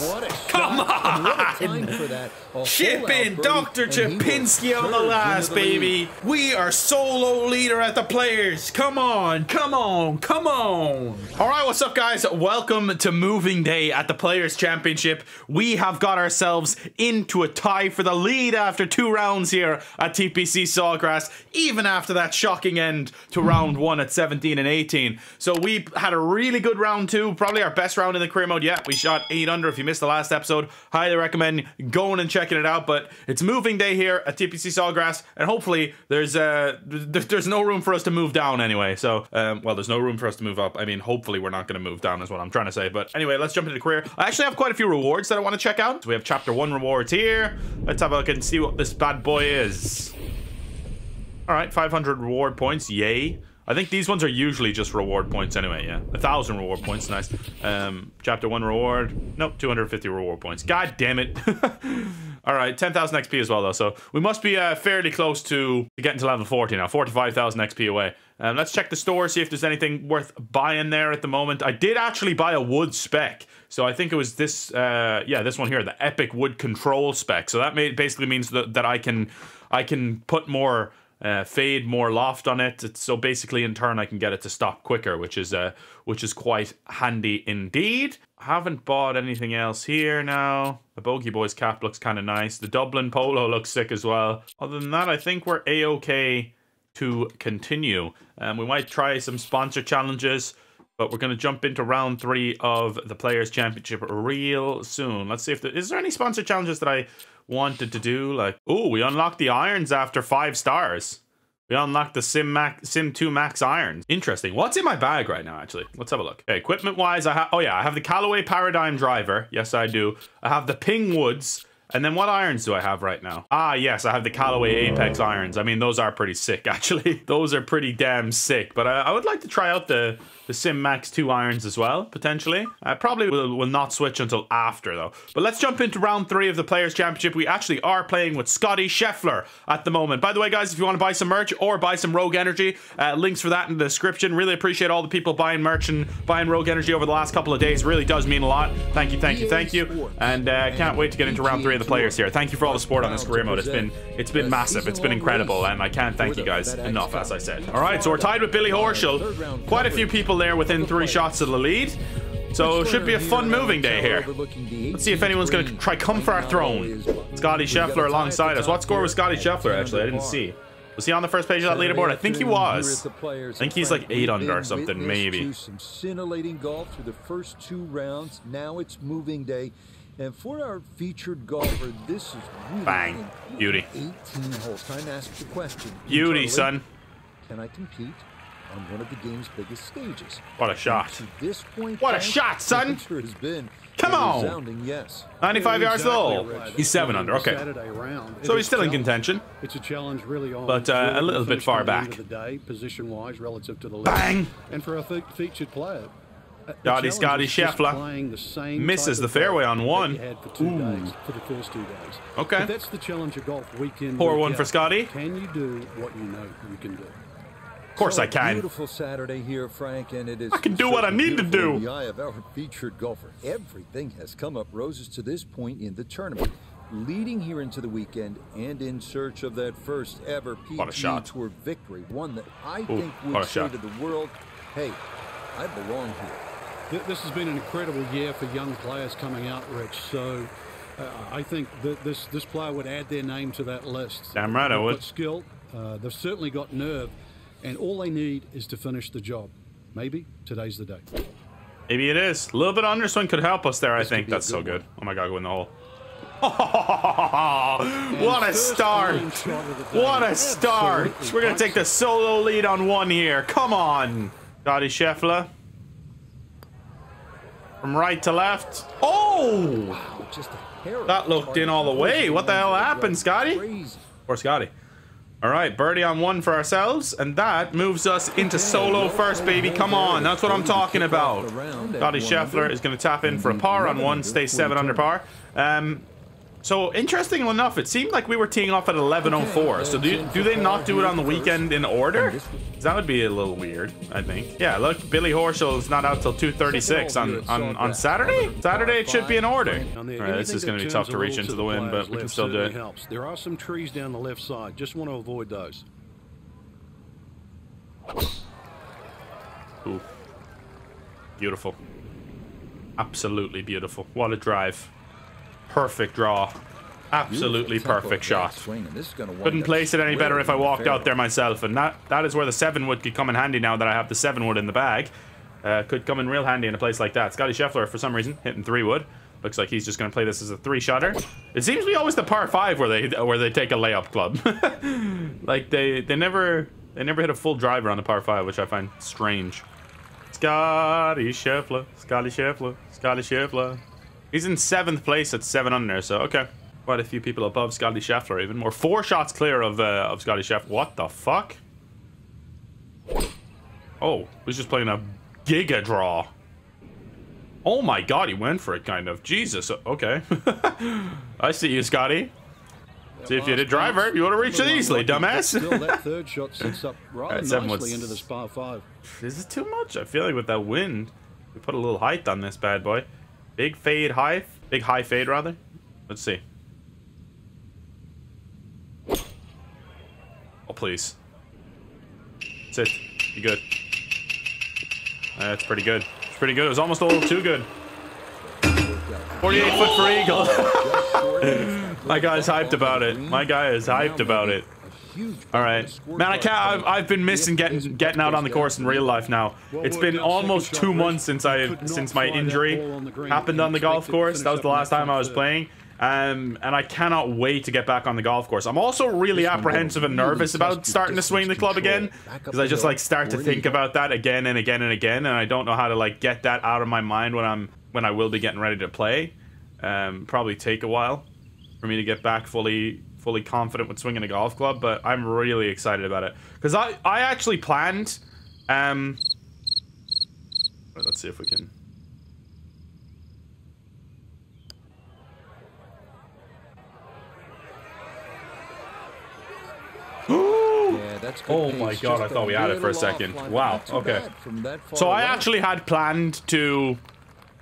What a Come shot, on! Time for that. A Chip in Dr. and he will Japinski on the last, the baby. We are solo leader at the players. Come on, come on, come on. All right, what's up, guys? Welcome to moving day at the Players Championship. We have got ourselves into a tie for the lead after two rounds here at TPC Sawgrass, even after that shocking end to round one at 17 and 18. So we had a really good round two, probably our best round in the career mode yet. We shot eight under. If you missed the last episode, highly recommend going and checking it out. But it's moving day here at TPC Sawgrass, and hopefully there's uh th- there's no room for us to move down anyway. So um, well, there's no room for us to move up. I mean, hopefully we're not going to move down, is what I'm trying to say. But anyway, let's jump into career. I actually have quite a few rewards that I want to check out. So we have chapter one rewards here. Let's have a look and see what this bad boy is. All right, 500 reward points. Yay. I think these ones are usually just reward points anyway, yeah. A thousand reward points, nice. Um, chapter one reward. Nope, 250 reward points. God damn it. All right, 10,000 XP as well, though. So we must be uh, fairly close to getting to level 40 now. 45,000 XP away. Um, let's check the store, see if there's anything worth buying there at the moment. I did actually buy a wood spec. So I think it was this, uh, yeah, this one here, the Epic Wood Control spec. So that may, basically means that, that I can, I can put more uh, fade more loft on it. It's, so basically, in turn, I can get it to stop quicker, which is uh, which is quite handy indeed. Haven't bought anything else here now. The Bogey Boys cap looks kind of nice. The Dublin Polo looks sick as well. Other than that, I think we're a okay to continue. Um, we might try some sponsor challenges. But we're going to jump into round three of the Players' Championship real soon. Let's see if there is there any sponsor challenges that I wanted to do. Like, oh, we unlocked the irons after five stars. We unlocked the Sim Max, Sim 2 Max irons. Interesting. What's in my bag right now, actually? Let's have a look. Okay, equipment wise, I have. Oh yeah, I have the Callaway Paradigm driver. Yes, I do. I have the Ping Woods. And then what irons do I have right now? Ah, yes, I have the Callaway Apex irons. I mean, those are pretty sick, actually. those are pretty damn sick. But I, I would like to try out the, the Sim Max 2 irons as well, potentially. I probably will, will not switch until after, though. But let's jump into round three of the Players' Championship. We actually are playing with Scotty Scheffler at the moment. By the way, guys, if you want to buy some merch or buy some Rogue Energy, uh, links for that in the description. Really appreciate all the people buying merch and buying Rogue Energy over the last couple of days. Really does mean a lot. Thank you, thank you, thank you. And uh, can't wait to get into round three of the players here. Thank you for all the support on this career mode. It's been it's been massive. It's been incredible, and I can't thank you guys enough, as I said. All right, so we're tied with Billy Horschel. Quite a few people there within three shots of the lead. So it should be a fun moving day here. Let's see if anyone's going to try come for our throne. Scotty Scheffler alongside us. What score was Scotty Scheffler, actually? I didn't see. Was he on the first page of that leaderboard? I think he was. I think he's like 8 under or something, maybe. Some scintillating golf through the first two rounds. Now it's moving day. And for our featured golfer, this is really Bang. Beauty. 18 holes. Time to ask the question. Beauty, son. Can I compete on one of the game's biggest stages? What a shot. To this point, What a shot, son. Has been Come on. yes. 95 yards Exactly low. right. He's 7 under, okay. Round. So he's still in contention. It's a challenge really on. But, uh, a little bit finish far by the end back. of the day, position-wise, relative to the lead. Bang. And for a fe- featured player. uh, Scotty, Scotty is Scheffler. playing the same Misses the fairway on one. you for two days, for the first two days. Okay. But that's the challenge of golf week in. Pour week one for. Scotty. Can you do what you know you can do? Of course So I can. Beautiful Saturday here, Frank, and it is. I can do what I need to beautiful in do. The eye of our featured golfer. Everything has come up roses to this point in the tournament, leading here into the weekend and in search of that first ever What a PGA. Tour victory, one that I Ooh, think would say shot. to the world, "Hey, I belong here." This has been an incredible year for young players coming out, Rich. So uh, I think that this this player would add their name to that list. Damn right I They've would. got skill. Uh, they've certainly got nerve, and all they need is to finish the job. Maybe today's the day. Maybe it is. A little bit of underswing could help us there, I This could think. be a That's so good good. one. Oh my god, go in the hole. what a start! iron shot of the day. What a start! Absolutely We're gonna take the solo lead on one here. Come on, Scotty Scheffler. From right to left. Oh! Wow, just a That looked in all the way. What the hell happened, Scotty? Crazy. Poor Scotty. All right, birdie on one for ourselves, and that moves us into solo first, baby. Come on, that's what I'm talking about. Scotty Scheffler is going to tap in for a par on one, stay seven under par. Um, So interesting enough, it seemed like we were teeing off at 11:04. So do do they not do it on the weekend in order? That would be a little weird, I think. Yeah, look, Billy Horschel is not out till 2:36 on on on Saturday. Saturday it should be in order. All right, this is going to be tough to reach into the wind, but we can still do it. Helps. There are some trees down the left side. Just want to avoid those. Ooh. Beautiful. Absolutely beautiful. What a drive. Perfect draw. Absolutely perfect shot. swing, and this is gonna wind Couldn't place it any better if I walked out there myself, and that that is where the seven wood could come in handy now that I have the seven wood in the bag. Uh, could come in real handy in a place like that. Scotty Scheffler, for some reason, hitting three wood. Looks like he's just going to play this as a three shotter. It seems to be always the par five where they where they take a layup club. like they they never they never hit a full driver on the par five, which I find strange. Scotty Scheffler, Scotty Scheffler, Scotty Scheffler. He's in seventh place at seven under, so okay. Quite a few people above Scotty Scheffler, even more. Four shots clear of uh, of Scotty Scheffler. What the fuck? Oh, he's just playing a giga draw. Oh my god, he went for it, kind of. Jesus, okay. I see you, Scotty. See if you had a driver, you would have reached it easily, dumbass. Still, that third shot sets up seven nicely was- into this par five. Is it too much? I feel like with that wind, we put a little height on this bad boy. Big fade high, big high fade rather. Let's see. Oh please. That's it. You good? That's pretty good. It's pretty good. It was almost a little too good. 48 foot for eagle. My guy's hyped about it. My guy is hyped about it. All right, man. I can't. I've, I've been missing getting getting out on the course in real life now. It's been almost two months since I since my injury happened on the golf course. That was the last time I was playing. Um, and I cannot wait to get back on the golf course. I'm also really apprehensive and nervous about starting to swing the club again because I just like start to think about that again and again and again, and I don't know how to like get that out of my mind when I'm when I will be getting ready to play. Um, probably take a while for me to get back fully fully confident with swinging a golf club, but I'm really excited about it because I I actually planned. Um, wait, let's see if we can. Yeah, that's Oh pace. my God, I thought we had it for a second. Wow, okay. bad from that So I actually had planned to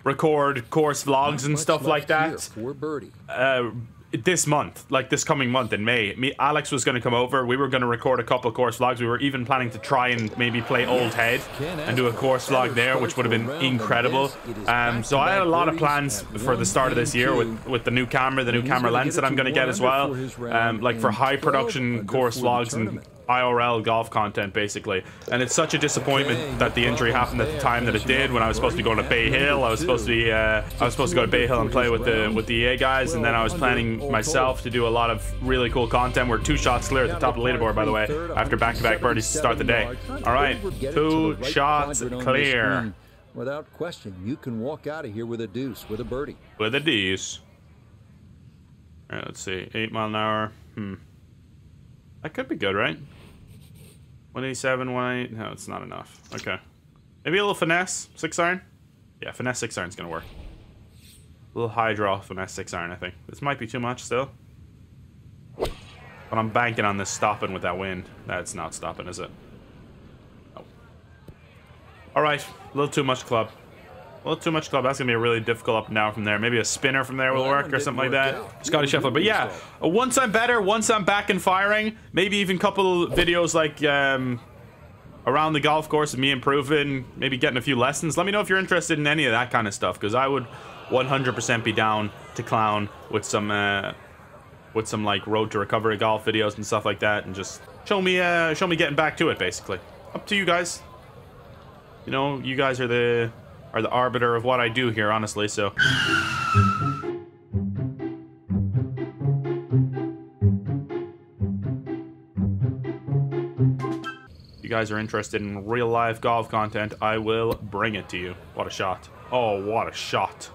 record course vlogs and stuff like left here that. for birdie. uh, this month, like this coming month in May, me Alex was going to come over. We were going to record a couple course vlogs. We were even planning to try and maybe play Old Head and do a course vlog there, which would have been incredible. Um, so I had a lot of plans for the start of this year with with the new camera, the new camera lens that I'm going to get as well, um, like for high production course vlogs and IRL golf content basically. And it's such a disappointment that the injury happened at the time that it did. When I was supposed to be going to Bay Hill, I was supposed to be uh, I was supposed to go to Bay Hill and play with the with the EA guys, and then I was planning myself to do a lot of really cool content. We're two shots clear at the top of the leaderboard, by the way, after back-to-back birdies to start the day. All right, two shots clear Without question, you can walk out of here with a deuce, with a birdie. with a deuce. All right, let's see, eight mile an hour. Hmm, that could be good, right? 187, 180. No, it's not enough. Okay, maybe a little finesse, six iron. Yeah, finesse six iron's gonna work. A little high draw finesse six iron, I think. This might be too much still. But I'm banking on this stopping with that wind. That's not stopping, is it? No. All right, a little too much club. Little too much club. That's gonna be a really difficult up and down from there. Maybe a spinner from there will Well, work or something like that. out. Scotty Scheffler. But yeah, once I'm better, once I'm back and firing, maybe even couple videos like um, around the golf course and me improving, maybe getting a few lessons. Let me know if you're interested in any of that kind of stuff because I would 100% be down to clown with some uh, with some like road to recovery golf videos and stuff like that and just show me uh, show me getting back to it basically. Up to you guys. You know, you guys are the are the arbiter of what I do here, honestly. So If you guys are interested in real life golf content, I will bring it to you. What a shot. Oh, what a shot.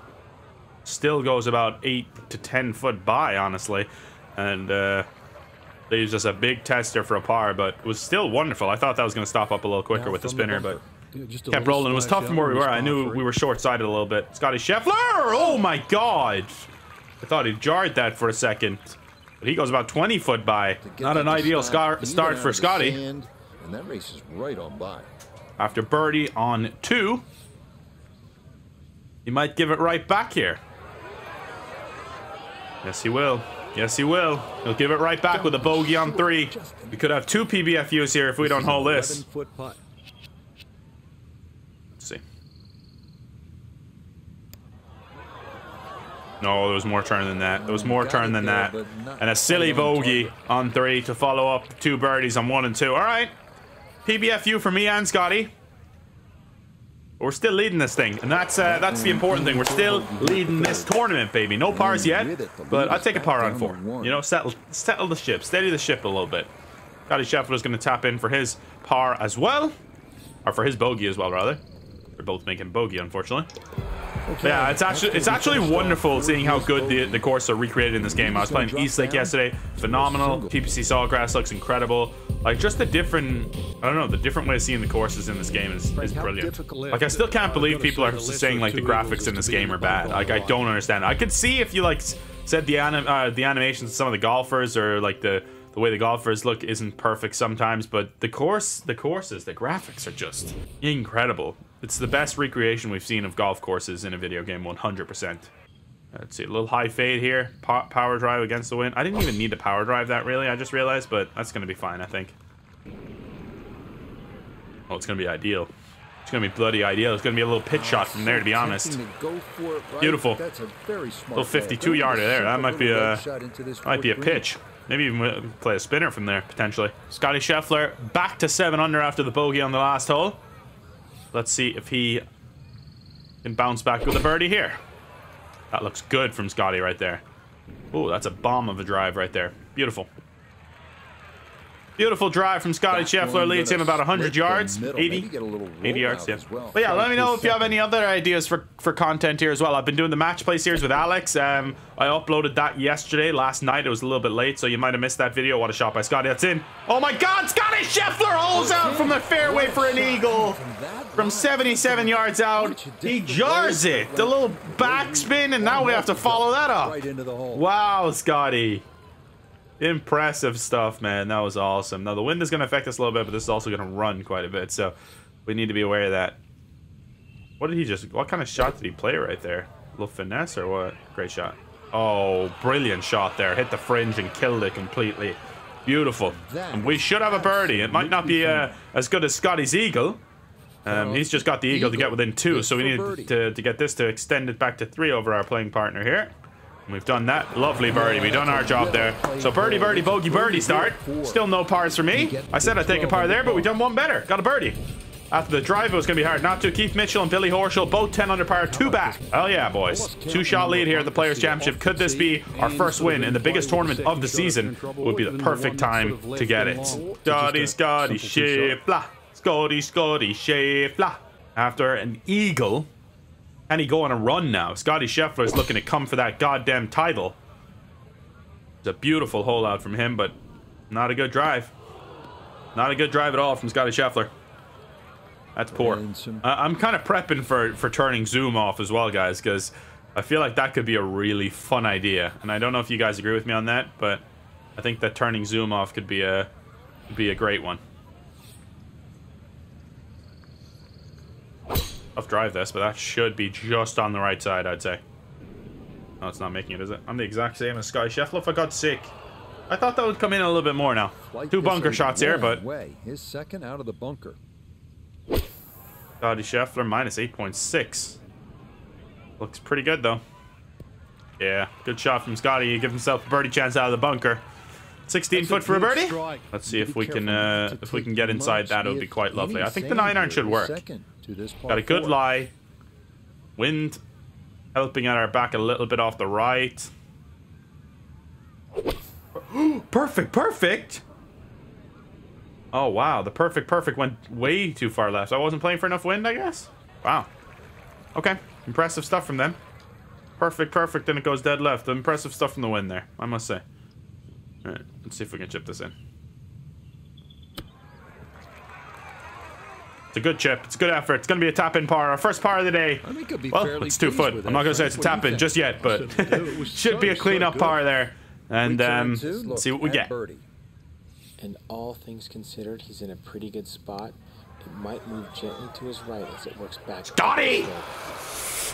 Still goes about 8 to 10 foot by, honestly. And uh, leaves us a big tester for a par, but it was still wonderful. I thought that was going to stop up a little quicker with the from the spinner, but. Yeah, just kept rolling. It was tough from where we were. I knew we were short-sighted a little bit. Scotty Scheffler! Oh my god! I thought he jarred that for a second. But he goes about 20 foot by. Not an ideal scar start for Scotty. Sand, and that race is right on by. After birdie on two. He might give it right back here. Yes, he will. Yes, he will. He'll give it right back with a bogey on three. We could have two PBFUs here if we don't hold this. 11 foot putt. Let's see. No, there was more turn than that. There was more turn than that. And a silly bogey on three to follow up two birdies on one and two. All right. PBFU for me and Scotty. We're still leading this thing, and that's uh, that's the important thing. We're still leading this tournament, baby. No pars yet, but I'll take a par on four. You know, settle settle the ship, steady the ship a little bit. Scotty Scheffler is going to tap in for his par as well, or for his bogey as well, rather. They're both making bogey, unfortunately. Yeah, it's actually it's actually wonderful seeing how good the the course are recreated in this game. I was playing East Lake yesterday, phenomenal. TPC Sawgrass looks incredible. Like just the different, I don't know, the different way of seeing the courses in this game is, is brilliant. Like I still can't believe people are saying like the graphics in this game are bad. Like I don't understand. I could see if you like said the anim uh, the animations of some of the golfers or like the the way the golfers look isn't perfect sometimes, but the course, the courses, the graphics are just incredible. It's the best recreation we've seen of golf courses in a video game, 100%. Let's see, a little high fade here. Po- power drive against the wind. I didn't even need to power drive that, really. I just realized, but that's going to be fine, I think. Oh, it's going to be ideal. It's going to be bloody ideal. It's going to be a little pitch shot from there, to be honest. Attempting to go for it right. Beautiful. That's a very smart Little 52 yarder there. That might be a red shot into this might be a pitch. Maybe even play a spinner from there potentially. Scotty Scheffler back to seven under after the bogey on the last hole. Let's see if he can bounce back with a birdie here. That looks good from Scotty right there. Oh, that's a bomb of a drive right there. Beautiful. Beautiful drive from Scotty Scheffler leads him about 100 yards, middle, 80, get a little 80 yards, yeah. as well. But yeah, let me know if you have any other ideas for, for content here as well. I've been doing the match play series with Alex. Um, I uploaded that yesterday, last night. It was a little bit late, so you might have missed that video. What a shot by Scotty. That's in. Oh my God, Scotty Scheffler holes out from the fairway for an eagle. From 77 yards out, he jars it. The little backspin, and now we have to follow that up. Right into the hole. Wow, Scotty. Impressive stuff, man. That was awesome. Now, the wind is going to affect us a little bit, but this is also going to run quite a bit, so we need to be aware of that. What did he just... What kind of shot did he play right there? A little finesse or what? Great shot. Oh, brilliant shot there. Hit the fringe and killed it completely. Beautiful. And we should have a birdie. It might not be uh, as good as Scotty's eagle. Um, he's just got the eagle to get within two, so we need to, to get this to extend it back to three over our playing partner here. We've done that. Lovely birdie. We've done our job there. So birdie, birdie, bogey, birdie start. Still no pars for me. I said I'd take a par there, but we've done one better. Got a birdie. After the drive, it was going to be hard not to. Keith Mitchell and Billy Horschel, both 10 under par, two back. Oh yeah, boys. Two-shot lead here at the Players' Championship. Could this be our first win in the biggest tournament of the season? Would be the perfect time to get it. Scotty, Scotty, Scheffler. Scotty, Scotty, Scheffler. After an eagle, can he go on a run now? Scotty Scheffler is looking to come for that goddamn title. It's a beautiful hole out from him, but not a good drive. Not a good drive at all from Scotty Scheffler. That's poor. I- I'm kind of prepping for, for turning Zoom off as well, guys, because I feel like that could be a really fun idea. And I don't know if you guys agree with me on that, but I think that turning Zoom off could be a, could be a great one. Tough drive this, but that should be just on the right side, I'd say. No, it's not making it, is it? I'm the exact same as Sky Scheffler, for God's sake. I thought that would come in a little bit more now. Flight Two bunker shots here, but way. His second out of the bunker. Scotty Scheffler minus 8.6. Looks pretty good, though. Yeah, good shot from Scotty. He gives himself a birdie chance out of the bunker. 16 foot for a birdie. Let's see if we can uh, if we can get inside that. It would be quite lovely. I think the nine iron should work. Got a good lie. Wind helping at our back a little bit off the right. perfect, perfect. Oh wow, the perfect, perfect went way too far left. I wasn't playing for enough wind, I guess. Wow. Okay, impressive stuff from them. Perfect, perfect, and it goes dead left. Impressive stuff from the wind there, I must say. All right, let's see if we can chip this in. It's a good chip. It's a good effort. It's going to be a tap in par. Our first par of the day. I think I'd be well, fairly it's two foot. I'm not going to say it's a tap in just yet, but should be a so, clean so up good. par there. And um, see what we get. Birdie. And all things considered, he's in a pretty good spot. It might move gently to his right as it works back. Scotty!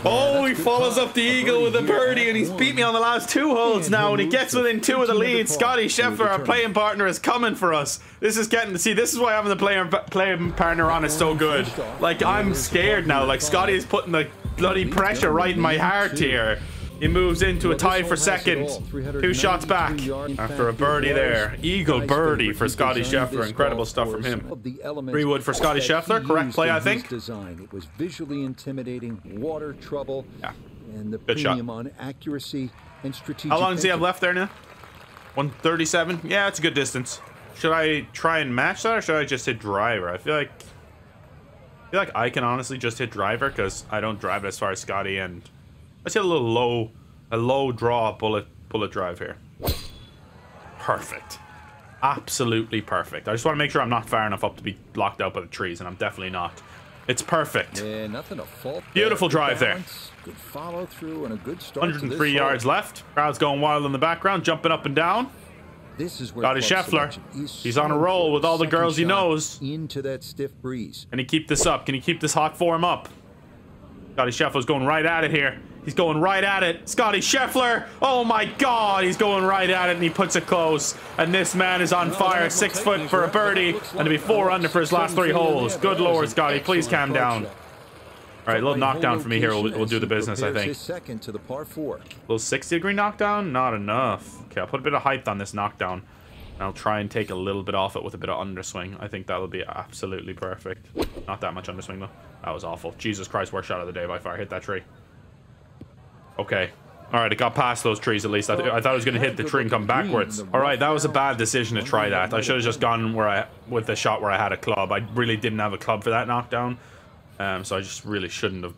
Oh, he follows up the eagle with a birdie here birdie, at and he's beat me on the last two holes now, and he gets within two of the lead. Scotty Scheffler, our playing partner, is coming for us. This is getting see. This is why having the player playing partner on is so good. Like I'm scared now. Like Scotty is putting the bloody pressure right in my heart here. He moves into a tie for second. Two shots back after a birdie there. Eagle birdie for Scotty Scheffler. Incredible stuff from him. Three wood for Scotty Scheffler. Correct play, I think. It was visually intimidating, water trouble, Yeah. and the Good shot. on accuracy and strategic. How long does he have left there now? 137? Yeah, it's a good distance. Should I try and match that or should I just hit driver? I feel like I feel like I can honestly just hit driver because I don't drive it as far as Scotty and let's hit a little low a low draw bullet bullet drive here. Perfect. Absolutely perfect. I just want to make sure I'm not far enough up to be blocked out by the trees, and I'm definitely not. It's perfect. Yeah, nothing to fault. Beautiful Good drive there. Good follow through and a good start. 103 yards hole. left. Crowd's going wild in the background, jumping up and down. This is where Scotty Scheffler. He's so on a roll with all the girls he knows. Into that stiff breeze. Can he keep this up? Can he keep this hot form up? Scotty Scheffler's going right at it here. He's going right at it. Scotty Scheffler. Oh my God. He's going right at it and he puts it close. And this man is on fire. Six foot for a birdie. And to be four under for his last three holes. Good Lord, Scotty. Please calm down. All right, a little knockdown for me here. We'll, we'll do the business, I think. Second to the par four. little 60 degree knockdown? Not enough. Okay, I'll put a bit of height on this knockdown. And I'll try and take a little bit off it with a bit of underswing. I think that'll be absolutely perfect. Not that much underswing, though. That was awful. Jesus Christ, worst shot of the day by far. Hit that tree. Okay. All right, it got past those trees at least. I, th I thought I was going to hit the tree and come backwards. All right, that was a bad decision to try that. I should have just gone where I with the shot where I had a club. I really didn't have a club for that knockdown, um, so I just really shouldn't have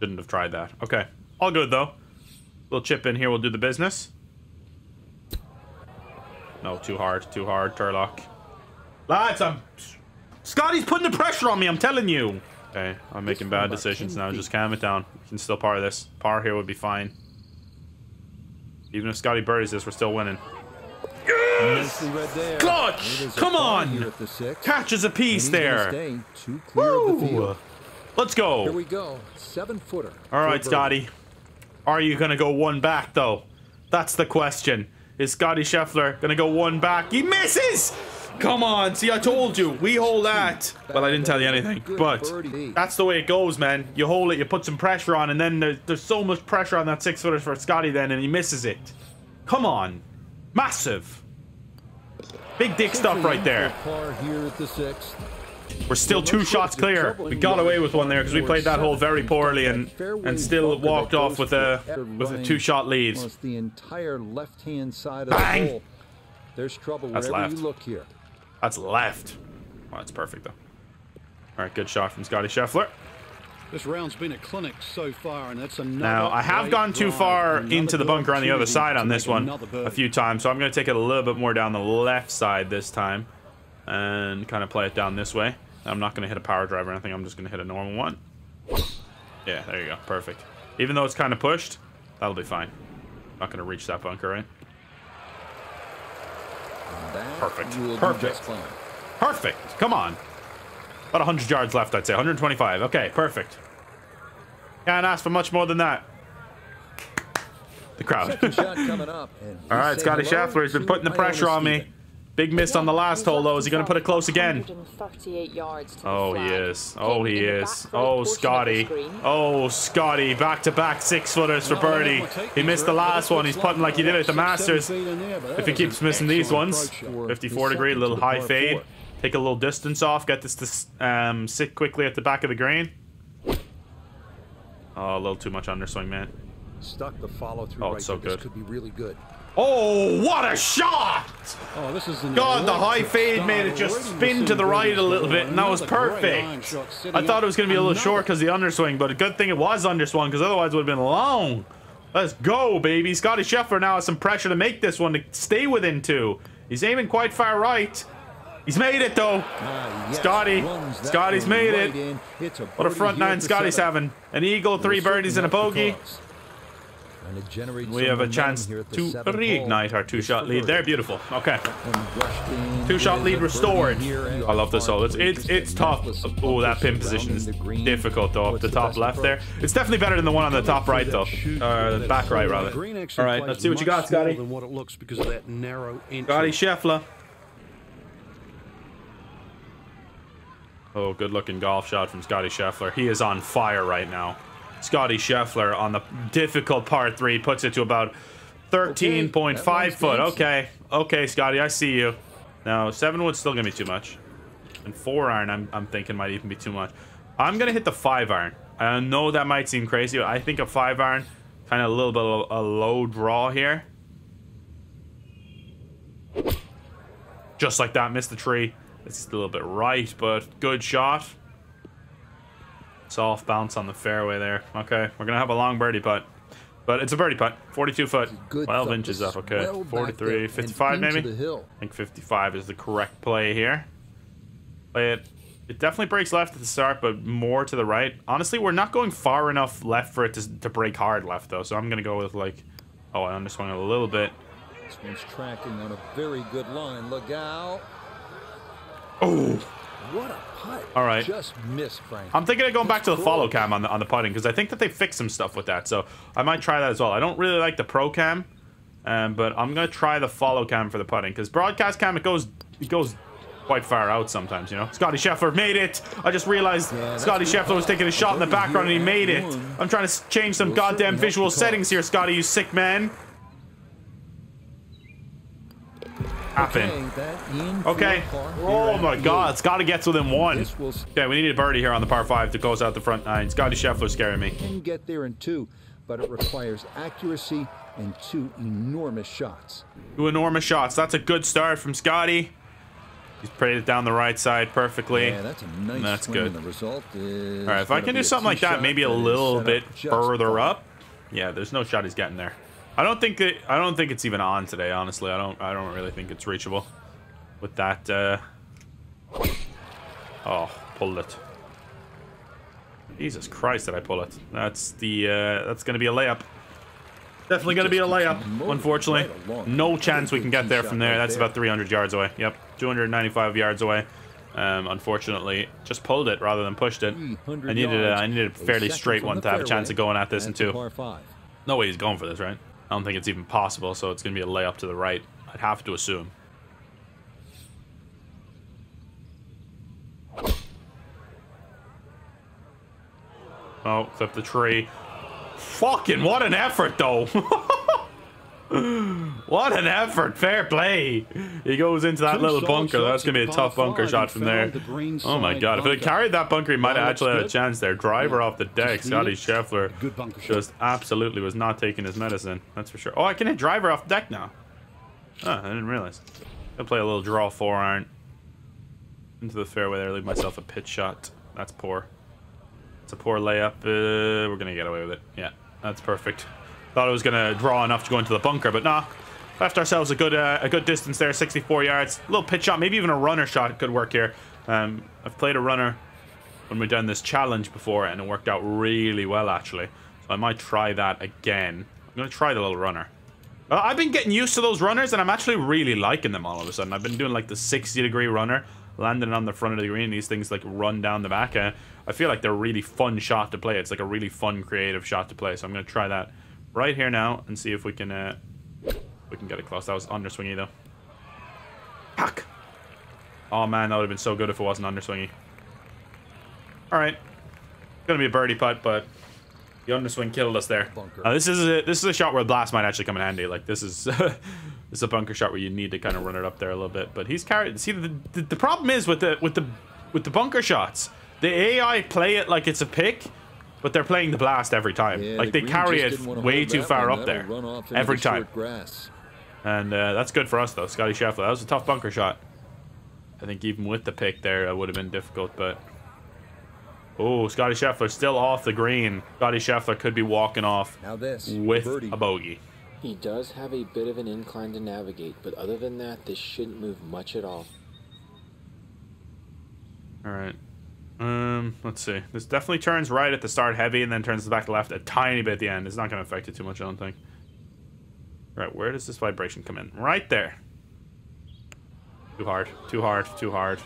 shouldn't have tried that. Okay, all good though. Little chip in here. We'll do the business. No, too hard, too hard, Turlock. Lads, I'm Scotty's putting the pressure on me. I'm telling you. Okay, I'm making bad decisions now. Just calm it down. We can still par this. Par here would be fine. Even if Scotty birdies this, we're still winning. Nicely read. Clutch! A Come on! here at the six. Catches a piece there. Stay too clear of the Woo! Let's Here go. we go. Seven footer. All right, for. Scotty. Are you gonna go one back though? That's the question. Is Scotty Scheffler gonna go one back? He misses. Come on, see, I told you, we hold that. Well, I didn't tell you anything, but that's the way it goes, man. You hold it, you put some pressure on, and then there's, there's so much pressure on that six footer for Scotty then, and he misses it. Come on, massive. Big dick stuff right there. Par here at the sixth. We're still two shots clear. We got away with one there because we played that hole very poorly and and still walked off with a with a two shot lead. The entire left-hand side of Bang! the hole. There's trouble That's wherever left. you look here. That's left. Oh, that's perfect though. All right, good shot from Scotty Scheffler. This round's been a clinic so far, and that's another. Now I have gone too far into the bunker on the other side on this one a few times, so I'm going to take it a little bit more down the left side this time and kind of play it down this way. I'm not going to hit a power drive or anything. I'm just going to hit a normal one. Yeah, there you go. Perfect. Even though it's kind of pushed, that'll be fine. Not going to reach that bunker, right? That Perfect. Perfect. Perfect. Come on. About 100 yards left, I'd say. 125. Okay, perfect. Can't ask for much more than that. The crowd. Second shot coming up. and we All right, Scotty Scheffler has been putting the pressure on me. Big miss on the last hole, though. Is he going to put it close again? 138 yards to the Oh, he is. Oh, he is. Oh, portion of the Scotty. Oh, Scotty. Back to back six footers for birdie. He missed the last one. He's putting like he did at the Masters. If he keeps missing these ones, 54 degree, a little high fade. Take a little distance off. Get this to um, sit quickly at the back of the green. Oh, a little too much underswing, man. Stuck the follow through Oh, right it's so good. could be really good. Oh, what a shot! Oh, this is God, the high fade made it just spin to the right a little bit, and that was Another great iron perfect. I thought it was going to be a little short because the underswing, but a good thing it was underswung because otherwise it would have been long. Let's go, baby. Scotty Scheffler now has some pressure to make this one to stay within two. He's aiming quite far right. He's made it though. Ah, Scotty. Scotty's made it. in. It's a What a front nine Scotty's having. An eagle, three birdies, and a bogey. not the cause. Trying to generate We have a chance here at the to reignite our two-shot lead. the There, birdie. beautiful. Okay. And rushed in Two-shot lead restored. I love this hole. It's it's it's just tough. necklace Oh, that pin position is surrounding the green. difficult though. Up the top left there. It's definitely better than the one on the top right though. Uh, the back right rather. All actually let's see what you got, Scotty. Than what it looks because of that narrow. Scotty Scheffler. Oh, good looking golf shot from Scotty Scheffler. He is on fire right now. Scotty Scheffler on the difficult par three puts it to about 13.5 that one's foot. Okay, okay, Scotty, I see you. Now, seven wood's still gonna be too much. And four iron, I'm, I'm thinking might even be too much. I'm gonna hit the five iron. I know that might seem crazy, but I think a five iron, kind of a little bit of a low draw here. Just like that, missed the tree. It's a little bit right, but good shot. Soft bounce on the fairway there. Okay, we're gonna have a long birdie putt. But it's a birdie putt. 42 foot. Good 12 inches up, okay. Well back there 43, 55 maybe? the hill. I think 55 is the correct play here. Play it. It definitely breaks left at the start, but more to the right. Honestly, we're not going far enough left for it to, to break hard left, though. So I'm going to go with, like... Oh, I underswung it a little bit. This one's tracking on a very good line. Look out. Oh! What a putt. All right. Just missed, Frank. I'm thinking of going back to the follow cam on the on the putting because I think that they fixed some stuff with that. So I might try that as well. I don't really like the pro cam, um, but I'm gonna try the follow cam for the putting because broadcast cam it goes it goes quite far out sometimes. You know, Scotty Scheffler made it. I just realized Yeah, Scotty. Scheffler was taking a shot in the background and he made it. I'm trying to change some goddamn visual settings here, Scotty. You sick man. Happen. Okay, that in for Okay. a par here Oh my God, it's got to get to will one. Okay, we need a birdie here on the par five to close out the front nine. Scotty Scheffler's scaring me. can get there in two, but it requires accuracy and two enormous shots. Two enormous shots. That's a good start from Scotty. He's prayed it down the right side perfectly. Yeah, that's a nice That's good. the result is. All right, if I can do something like that, maybe a little bit further up. Yeah, there's no shot he's getting there. I don't think it. I don't think it's even on today. Honestly, I don't. I don't really think it's reachable with that. Uh... Oh, pulled it. Jesus Christ, did I pull it? That's the. Uh, that's gonna be a layup. Definitely gonna be a layup. Unfortunately, no chance we can get there from there. That's about 300 yards away. Yep, 295 yards away. Um, unfortunately, just pulled it rather than pushed it. I needed a, I needed a a fairly straight one to have a chance of going at this in two. No way he's going for this, right? I don't think it's even possible, so it's going to be a layup to the right. I'd have to assume. Oh, clip the tree. Fucking what an effort, though. what an effort. Fair play. He goes into that Two little bunker. That's going to be a tough bunker shot from there. the Oh my god. If it had carried that bunker, he might have actually had a chance there. Driver Yeah. off the deck. Just Scotty. Scheffler Good bunker shot. just absolutely was not taking his medicine. That's for sure. Oh, I can hit driver off the deck now. Oh, I didn't realize. I'll play a little draw four iron into the fairway there. Leave myself a pitch shot. That's poor. It's a poor layup. Uh, we're gonna get away with it. Yeah, that's perfect. Thought I was gonna draw enough to go into the bunker, but nah. Left ourselves a good uh, a good distance there, 64 yards. A little pitch shot, maybe even a runner shot could work here. Um, I've played a runner when we've done this challenge before, and it worked out really well actually. So I might try that again. I'm gonna try the little runner. Uh, I've been getting used to those runners, and I'm actually really liking them all of a sudden. I've been doing like the 60 degree runner, landing on the front of the green. These things like run down the back. Uh, I feel like they're a really fun shot to play. It's like a really fun, creative shot to play. So I'm gonna try that right here now and see if we can uh, we can get it close. That was underswingy though. Fuck. Oh man, that would have been so good if it wasn't underswingy. All right, gonna be a birdie putt, but the underswing killed us there. Bunker. Uh, this is a this is a shot where blast might actually come in handy. Like this is this is a bunker shot where you need to kind of run it up there a little bit. But he's carried. See the, the the problem is with the with the with the bunker shots, the AI play it like it's a pick, but they're playing the blast every time. Yeah, like the they carry it way too far one. up That'll there run off every the time. Grass. And uh, that's good for us, though. Scotty Scheffler. That was a tough bunker shot. I think even with the pick there, it would have been difficult, but... Oh, Scotty Scheffler still off the green. Scotty Scheffler could be walking off Now this with birdie. a bogey. He does have a bit of an incline to navigate, but other than that, this shouldn't move much at all. All right. Um, let's see. This definitely turns right at the start heavy and then turns back left a tiny bit at the end. It's not going to affect it too much, I don't think. Right, where does this vibration come in? Right there. Too hard, too hard, too hard.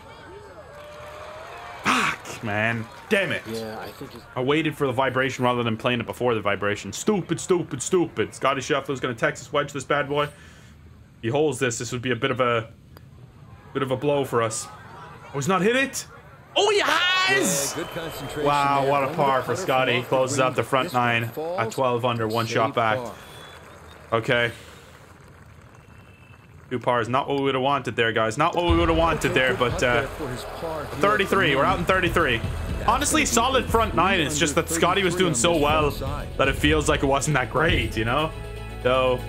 Fuck, man. Damn it. Yeah, I think. I waited for the vibration rather than playing it before the vibration. Stupid, stupid, stupid. Scotty Scheffler's going to Texas wedge this bad boy. He holds this. This would be a bit of a bit of a blow for us. Oh, he's not hit it? Oh, he has! Yeah, Wow, there. what a par for Scotty. from Closes out the front nine at 12 under, one shot back. par. Okay. Two pars. Not what we would have wanted there, guys. Not what we would have wanted there, but uh, there for his par here 33. We're out in 33. Honestly, solid front nine. It's just that Scotty was doing so well that it feels like it wasn't that great, you know? So,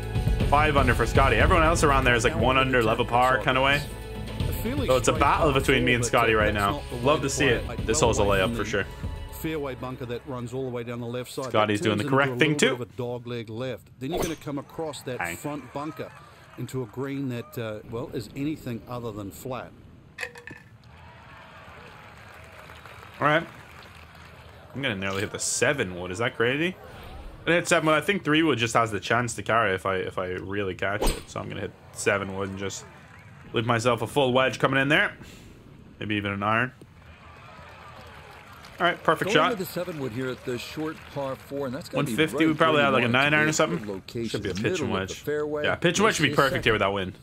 five under for Scotty. Everyone else around there is like one under, level par kind of way. So it's a battle between me and Scotty right now. Love to see it. This hole's a layup for sure. Fairway bunker that runs all the way down the left side. Scotty's doing the correct thing too. a dog leg left. Then you're going to come across that Bang. front bunker into a green that, uh, well, is anything other than flat. All right. I'm gonna nearly hit the seven wood. Is that crazy? I hit seven wood. I think three wood just has the chance to carry if I if I really catch it. So I'm gonna hit seven wood and just leave myself a full wedge coming in there. Maybe even an iron. All right, perfect Going shot. to the seven wood here at the short par four, and that's gonna be 150. We probably had like a want it to nine iron or something. Location, Should be a pitch and middle of the wedge. fairway. Yeah, pitch and wedge should be perfect second. here with that wind.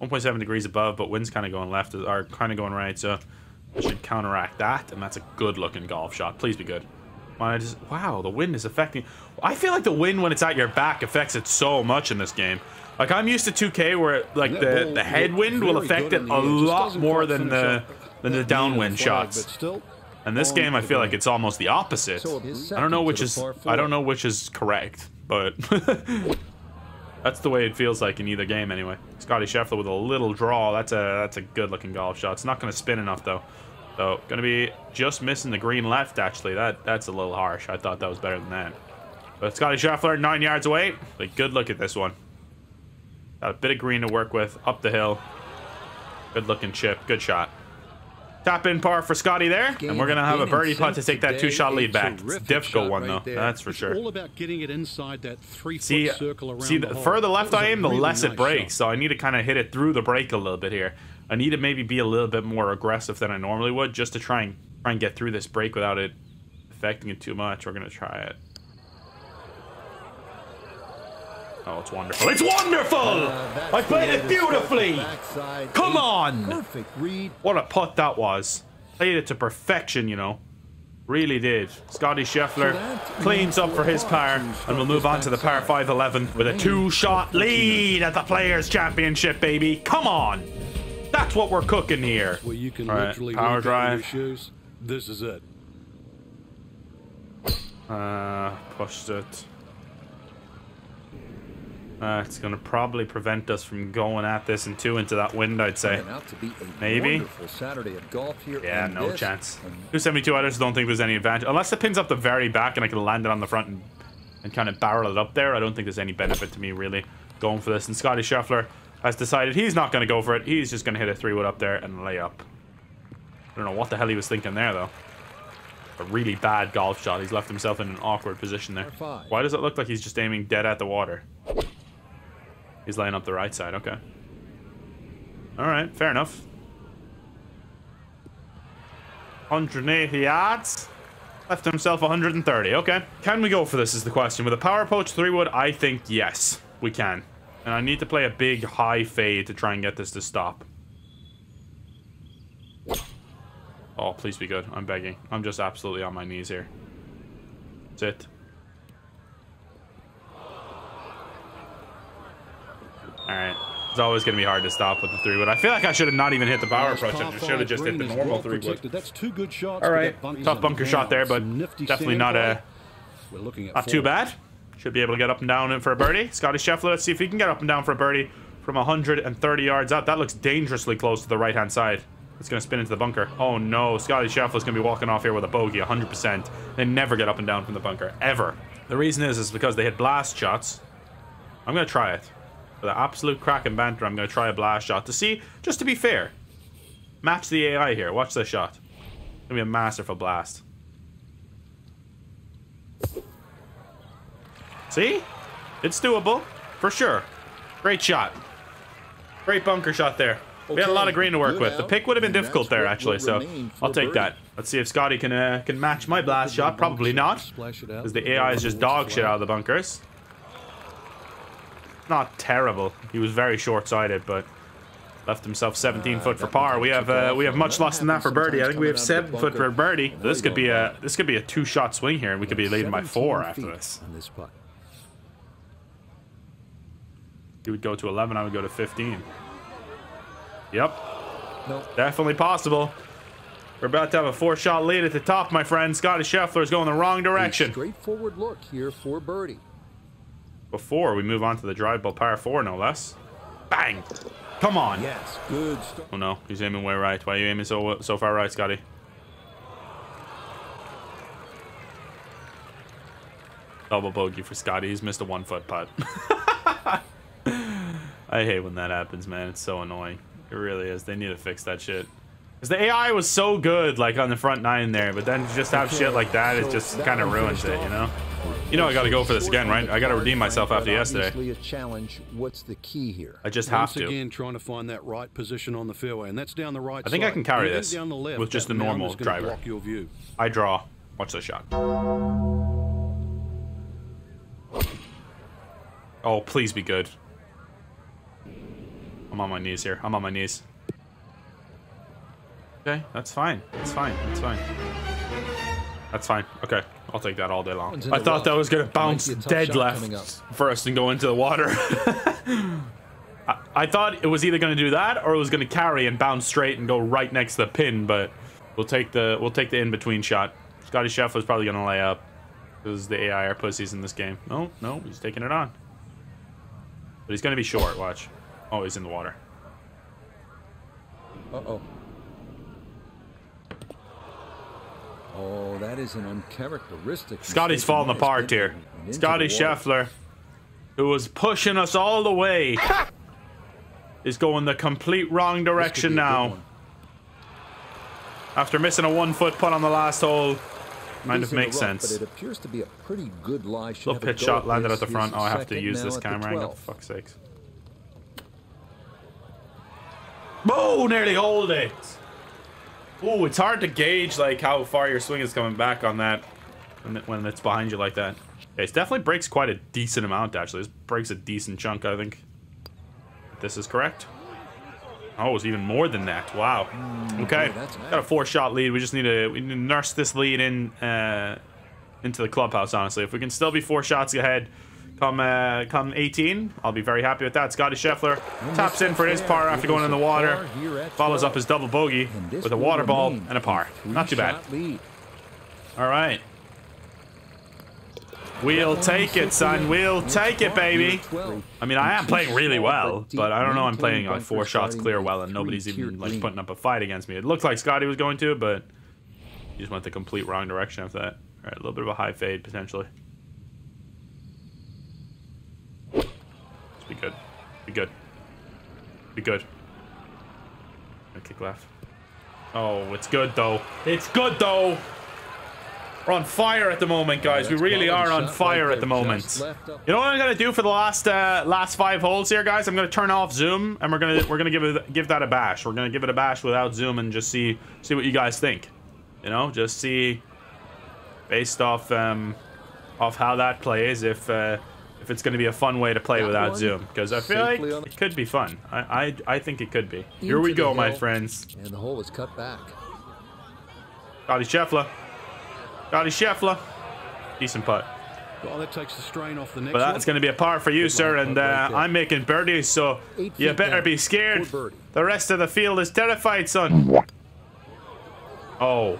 1.7 degrees above, but wind's kind of going left, or kind of going right, so should counteract that, and that's a good looking golf shot. Please be good. Just wow, the wind is affecting. I feel like the wind when it's at your back affects it so much in this game. Like I'm used to 2K where like the the headwind will affect it a the air. Just lot more than the than the downwind shots. But still, And this game, I feel like it's almost the opposite. It I don't know which is I don't know which is correct, but that's the way it feels like in either game anyway. Scotty Scheffler with a little draw. That's a that's a good looking golf shot. It's not going to spin enough though. So going to be just missing the green left. Actually, that that's a little harsh. I thought that was better than that. But Scotty Scheffler nine yards away. But good look at this one. Got a bit of green to work with up the hill. Good looking chip. Good shot. Tap in par for Scotty there, and we're gonna have a birdie putt to take that two-shot lead back. It's a difficult one though, that's for It's sure. all about getting it inside that three See, foot circle around see, the, the further left I am, the less it breaks. So I need to kind of hit it through the break a little bit here. I need to maybe be a little bit more aggressive than I normally would, just to try and try and get through this break without it affecting it too much. We're gonna try it. Oh, it's wonderful! It's wonderful! Uh, I played it beautifully. Come on! Perfect read. What a putt that was. Played it to perfection, you know. Really did. Scotty Scheffler cleans up for his par, and we'll move on to the par 5 11 with a two shot lead at the Players' Championship, baby. Come on! That's what we're cooking here. Where you can All right, literally power walk out in your drive. shoes. This is it. Uh, pushed it. Uh, it's going to probably prevent us from going at this and two into that wind, I'd say. Turning out to be a Maybe. Saturday of golf here. Yeah, no this- chance. 272, I just don't think there's any advantage. Unless the pin's up the very back and I can land it on the front and, and kind of barrel it up there, I don't think there's any benefit to me really going for this. And Scotty Scheffler has decided he's not going to go for it. He's just going to hit a three wood up there and lay up. I don't know what the hell he was thinking there, though. A really bad golf shot. He's left himself in an awkward position there. Why does it look like he's just aiming dead at the water? He's laying up the right side. Okay. All right. Fair enough. 180 yards. Left himself 130. Okay. Can we go for this is the question. With a power approach three wood, I think yes, we can. And I need to play a big high fade to try and get this to stop. Oh, please be good. I'm begging. I'm just absolutely on my knees here. That's it. Alright. It's always going to be hard to stop with the three wood. I feel like I should have not even hit the power approach. par I should have just hit the normal three wood. That's two good shots. All to right. get bunkies Tough bunker shot there, but definitely not a We're looking at not too bad. Should be able to get up and down in for a birdie. Scotty Scheffler, let's see if he can get up and down for a birdie from 130 yards out. That looks dangerously close to the right-hand side. It's going to spin into the bunker. Oh no, Scotty Scheffler's going to be walking off here with a bogey, 100%. They never get up and down from the bunker, ever. The reason is, is because they hit blast shots. I'm going to try it. For the absolute crack and banter, I'm going to try a blast shot to see, just to be fair. Match the AI here. Watch this shot. gonna be a masterful blast. See? It's doable. For sure. Great shot. Great bunker shot there. We had a lot of green to work with. The pick would have been difficult there, actually, so I'll take that. Let's see if Scotty can uh, can match my blast shot. Probably not, because the AI is just dog shit out of the bunkers. Not terrible. He was very short-sighted, but left himself 17 foot for par. We have uh, we have much less than that for birdie. I think we have seven foot for birdie. This could be a this could be a two-shot swing here, and we could be leading by four after this. On this putt. He would go to 11. I would go to 15. Yep. Nope. Definitely possible. We're about to have a four-shot lead at the top, my friend. Scottie Scheffler is going the wrong A direction. straightforward look here for birdie. Before we move on to the drive ball par four, no less. Bang! Come on. Yes, good. Oh no, he's aiming way right. Why are you aiming so so far right, Scottie? Double bogey for Scottie. He's missed a one foot putt. I hate when that happens, man. It's so annoying. It really is. They need to fix that shit. Because the AI was so good, like on the front nine there, but then just have shit like that, it just kind of ruins it, you know? You know I gotta go for this again, right? I gotta redeem myself after yesterday. Obviously a challenge. What's the key here? I just have Once to. again, trying to find that right position on the fairway, and that's down the right I think I can carry Anything this down the left, with just that a normal mound driver. Block your view. I draw. Watch the shot. Oh, please be good. I'm on my knees here. I'm on my knees. Okay, that's fine. That's fine. That's fine. That's fine. Okay, I'll take that all day long. I thought that was gonna bounce be a tough dead left first and go into the water. I, I thought it was either gonna do that or it was gonna carry and bounce straight and go right next to the pin, but we'll take the we'll take the in between shot. Scottie Scheffler's probably gonna lay up because the AI are pussies in this game. No, no, he's taking it on. But he's gonna be short. Watch. Oh, he's in the water. Uh-oh. Oh, that is an uncharacteristic. Scottie's mistake, falling apart here. Scottie. Scheffler, who was pushing us all the way, is going the complete wrong direction be a good now. After missing a one foot putt on the last hole, kind of makes rough, sense. But it appears to be a pretty good lie. Little pitch shot landed at the front. Oh, I have to use this camera angle. 12th. For fuck's sakes. Oh, nearly hold it. Oh, it's hard to gauge like how far your swing is coming back on that when, it's behind you like that. Okay, it definitely breaks quite a decent amount actually. This breaks a decent chunk, I think. If this is correct. Oh, it's even more than that. Wow. Okay, boy, that's got a four-shot lead. We just need to we need to nurse this lead in uh, into the clubhouse. Honestly, if we can still be four shots ahead, come uh, come 18, I'll be very happy with that. Scottie Scheffler taps in for his par after going in the water, follows up his double bogey with a water ball and a par. Not too bad. All right. We'll take it, son. We'll take it, baby. I mean, I am playing really well, but I don't know. I'm playing like four shots clear well, and nobody's even like putting up a fight against me. It looked like Scottie was going to, but he just went the complete wrong direction after that. All right, a little bit of a high fade potentially. Just be good. Be good. Be good. Gonna kick left. Oh, it's good though. It's good though. We're on fire at the moment, guys. we really are on fire right at the moment. just left up. You know what I'm gonna do for the last uh, last five holes here, guys? I'm gonna turn off zoom, and we're gonna we're gonna give it give that a bash. We're gonna give it a bash without zoom and just see see what you guys think. You know, just see based off um, off how that plays if uh, if it's gonna be a fun way to play That without one zoom because I feel like safely on- it could be fun. I I, I think it could be. Here we Into the go, my friends. And the hole is cut back. Scottie Scheffler. Scottie Scheffler. Decent putt. Well, that takes the strain off the next But one. that's going to be a par for you, sir. And uh. I'm making birdies, so Eight you better down be scared. The rest of the field is terrified, son. Oh.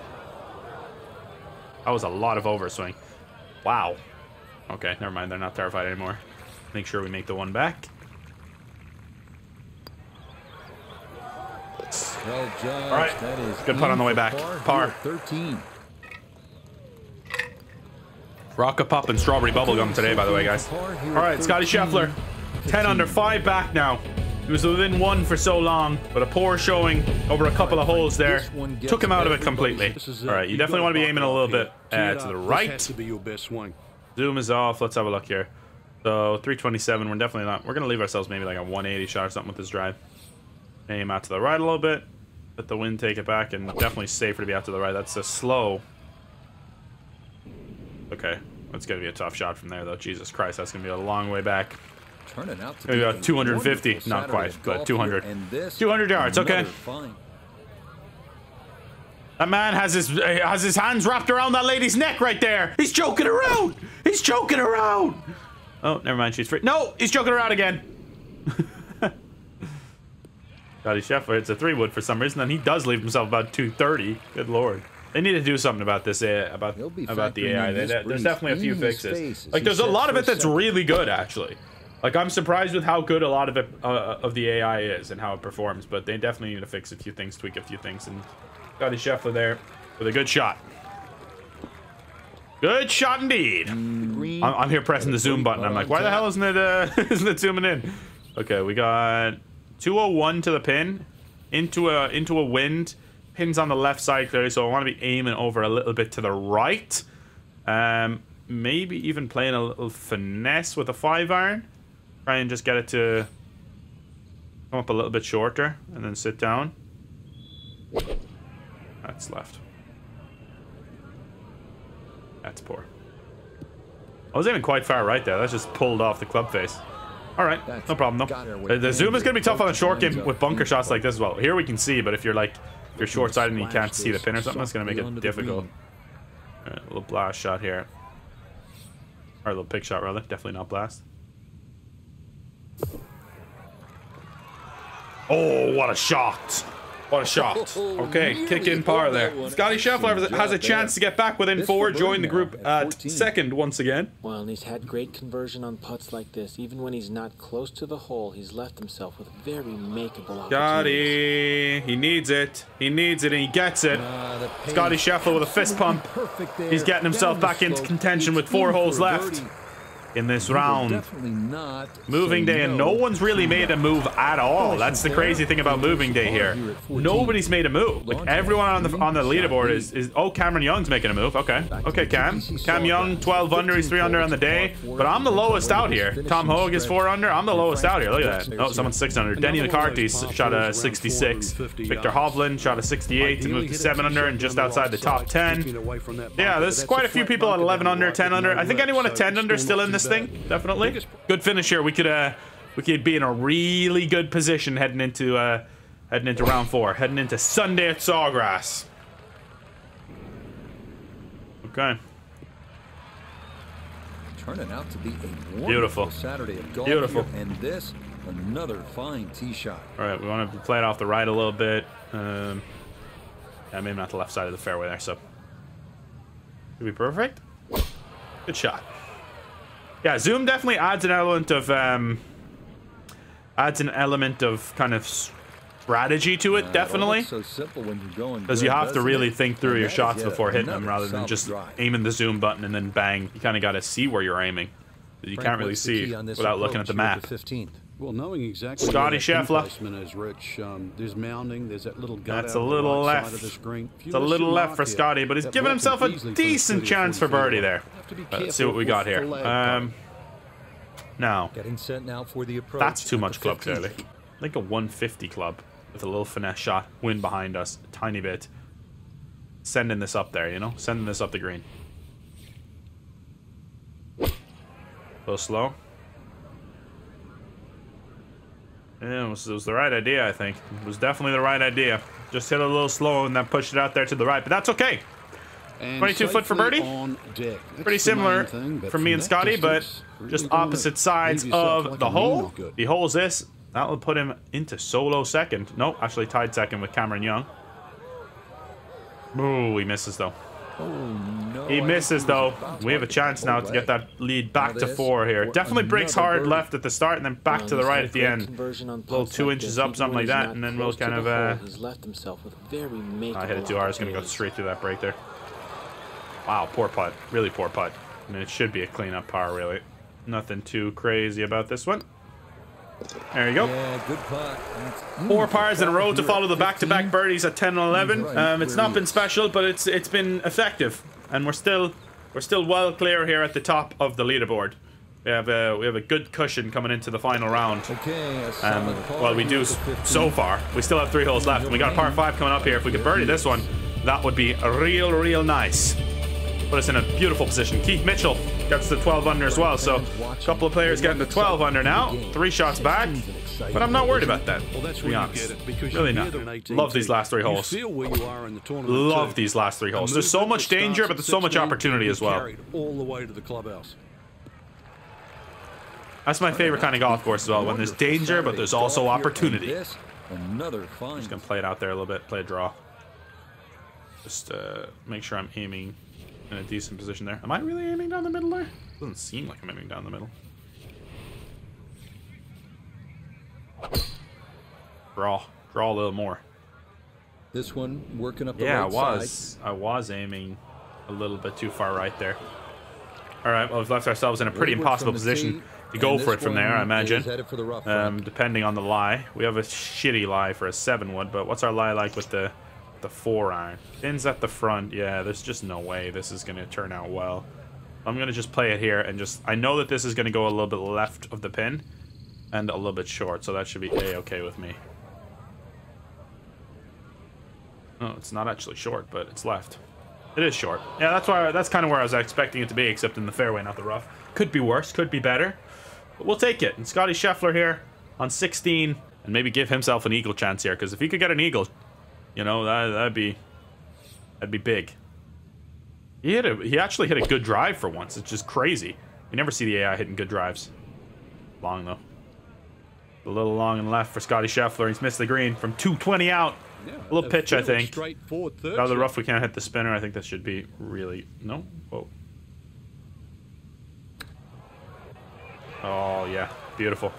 That was a lot of overswing. Wow. Okay, never mind. They're not terrified anymore. Make sure we make the one back. Well. All right. That is Good putt on the way back. Par. Par. here at 13. Rocket Pop and Strawberry Bubblegum today, by the way, guys. All right, Scottie Scheffler. 10 under, 5 back now. He was within one for so long, but a poor showing over a couple of holes there This one gets took him out of it completely. This is it. All right, you definitely want to be aiming a little bit uh, to the. This right. has to be your best. Zoom is off. Let's have a look here. So 327. We're definitely not. We're gonna leave ourselves maybe like a 180 shot or something with this drive. Aim out to the right a little bit. Let the wind take it back, and definitely safer to be out to the right. That's a slow. Okay, that's gonna be a tough shot from there, though. Jesus Christ, that's gonna be a long way back. Turning out to Maybe about 250, not quite, but 200. and this 200 yards, okay. fine. That man has his uh, has his hands wrapped around that lady's neck right there. He's joking around. He's joking around. Oh, never mind. She's free. No, he's joking around again. Scottie Scheffler hits a three wood for some reason, and he does leave himself about 230. Good lord. They need to do something about this uh, about about the AI. They- there's definitely a few fixes. Like he there's a lot of it that's really good actually. Like I'm surprised with how good a lot of it uh, of the AI is and how it performs, but they definitely need to fix a few things, tweak a few things, and Scottie Scheffler there with a good shot. Good shot indeed. I'm, I'm here pressing the zoom button. I'm like, why the hell isn't it uh, isn't it zooming in? Okay, we got 201 to the pin, into a into a wind. Pins on the left side clearly, so I want to be aiming over a little bit to the right. Um, maybe even playing a little finesse with a five iron. Try and just get it to come up a little bit shorter, and then sit down. That's left. That's poor. I was aiming quite far right there. That's just pulled off the club face. All right, That's no problem though. Uh, The zoom is going to be tough on the short game with bunker shots like this as well. Here we can see, but if you're like if you're short sighted and you can't see the pin or something, that's going to make it difficult. All right, a little blast shot here, or a little pick shot rather. Definitely not blast. Oh, what a shot! What a shot! Okay, kick in par there. Scottie Scheffler has a chance to get back within four. Join the group at at second once again. Well, and he's had great conversion on putts like this. Even when he's not close to the hole, he's left himself with very makeable opportunities. Scottie, he needs it. He needs it, and he gets it. Ah, Scottie Scheffler with a fist pump. He's getting himself back into contention with four holes left. In this round. Definitely not Moving day, and no one's really made a move at all. That's the crazy thing about moving day here. Nobody's made a move. Like everyone on the on the leaderboard is is. Oh, Cameron Young's making a move. Okay, okay, Cam. Cam Young, 12 under. He's three under on the day. But I'm the lowest out here. Tom Hoge is four under. I'm the lowest out here. Look at that. Oh, someone's six under. Denny McCarthy shot a 66. Viktor Hovland shot a 68 to move to seven under and just outside the top 10. Yeah, there's quite a few people at 11 under, 10 under. I think anyone at 10 under still in this thing. Definitely. Good finish here. We could uh we could be in a really good position heading into uh heading into round 4, heading into Sunday at Sawgrass. Okay. Turning out to be a Beautiful. Saturday of golf. Beautiful. here, and this another fine tee shot. All right, we want to play it off the right a little bit. Um yeah, maybe not the left side of the fairway there, so should be perfect. Good shot. Yeah, zoom definitely adds an element of um adds an element of kind of strategy to it, Uh, definitely. it looks so simple when you're going Because you have to really it? think through And your shots before hitting them rather than just drive. aiming the zoom button and then bang. You kind of got to see where you're aiming. You Frank, can't really see key on this without looking at the map. The 15th. Well, knowing exactly Scottie where Scheffler. is, Rich. Um, there's mounding. There's that little gut That's a little right left. Of the screen. It's a little left for Scottie, but he's giving himself a decent chance for birdie there. Have to be Uh, Let's see what we got here. the Um, now, Getting set now for the approach. that's too much club, 15th. clearly. Like a 150 club with a little finesse shot. Wind behind us, a tiny bit. Sending this up there, you know? Sending this up the green. A little slow. Yeah, it was, it was the right idea, I think. It was definitely the right idea. Just hit it a little slow and then push it out there to the right, but that's okay. And 22 foot for birdie? Pretty similar thing, me and Scottie, but really just opposite sides of like the hole. The hole's this. That will put him into solo second. Nope, actually tied second with Cameron Young. Ooh, he misses though. He misses though. We have a chance now to get that lead back to four here. Definitely breaks hard left at the start and then back to the right at the end. Little two inches up, something like that, and then we'll kind of, uh, makeable I hit it too hard. It's gonna go straight through that break there. Wow, poor putt. Really poor putt. I mean, it should be a cleanup par, really. Nothing too crazy about this one. There you go. Yeah, good putt. Four pars in a row to follow the back-to-back 15. birdies at 10 and 11. Um, it's not been special, but it's it's been effective, and we're still we're still well clear here at the top of the leaderboard. We have a we have a good cushion coming into the final round. Okay, Um, well, we do at s- 15. so far. We still have three holes left. We got a par five coming up here. If we could birdie this one, that would be real, real nice. Put us in a beautiful position. Keith Mitchell gets the 12 under as well. So a couple of players getting the 12 under now. Three shots back. But I'm not worried about that. That's to be honest. get it because really not. hear them 18 Love these last three holes. feel where you are in the tournament Love these last three holes. There's so much danger, but there's so much opportunity as well. all the way to the clubhouse. That's my favorite kind of golf course as well. When there's danger, but there's also golf here, and opportunity. Another fine. Just gonna play it out there a little bit, play a draw. Just uh, make sure I'm aiming in a decent position there. Am I really aiming down the middle there? Doesn't seem like I'm aiming down the middle. Draw, draw a little more. This one working up the Yeah, I was. side. I was aiming a little bit too far right there. All right, well, we've left ourselves in a pretty impossible position to go for it from there. I imagine. is headed for the Um, depending on the lie. We have a shitty lie for a seven wood, but what's our lie like with the the four iron? Pins at the front. Yeah, there's just no way this is gonna turn out well. I'm gonna just play it here and just. I know that this is gonna go a little bit left of the pin, and a little bit short, so that should be a okay with me. Oh, it's not actually short, but it's left. It is short. Yeah, that's why. That's kind of where I was expecting it to be, except in the fairway, not the rough. Could be worse. Could be better. But we'll take it. And Scottie Scheffler here on 16, and maybe give himself an eagle chance here, because if he could get an eagle, you know, that, that'd be that'd be big. He hit a, he actually hit a good drive for once. It's just crazy. You never see the AI hitting good drives. Long though. A little long and left for Scottie Scheffler. He's missed the green from 220 out. Yeah, a little a pitch, I think. Out the rough, we can't hit the spinner. I think that should be really no. Whoa. Oh yeah, beautiful,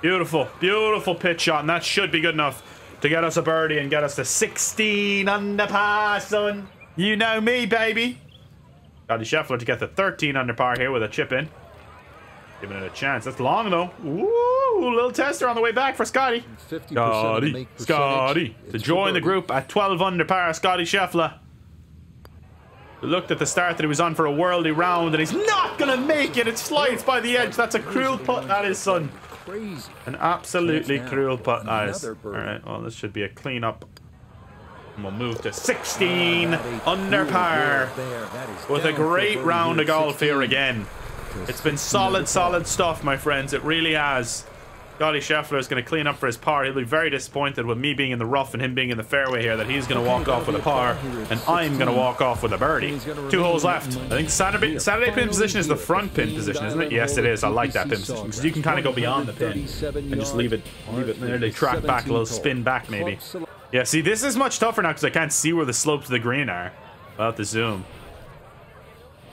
beautiful, beautiful pitch shot, and that should be good enough to get us a birdie and get us to 16 under par, son. You know me, baby. Scottie Scheffler to get the 13 under par here with a chip in. Giving it a chance. That's long though. Ooh, little tester on the way back for Scottie. 50% of the Scottie. Scottie, to join the group at 12 under par, Scottie Scheffler. Looked at the start that he was on for a worldly round, and he's not gonna make it. It slides by the edge. That's a cruel putt, that is, son. Crazy. An absolutely cruel putt, is. All right, well, this should be a clean up. And we'll move to 16 That a under par ball there. That is with a great round of golf here again. It's been solid, solid stuff, my friends. It really has. Scottie Scheffler is going to clean up for his par. He'll be very disappointed with me being in the rough and him being in the fairway here that he's going to walk off with a par and I'm going to walk off with a birdie. Two holes left. I think Saturday, Saturday pin position is the front pin position, isn't it? Yes, it is. I like that pin position because you can kind of go beyond the pin and just leave it, leave it there. They track back a little spin back maybe. Yeah, see, this is much tougher now because I can't see where the slopes of the green are without the zoom.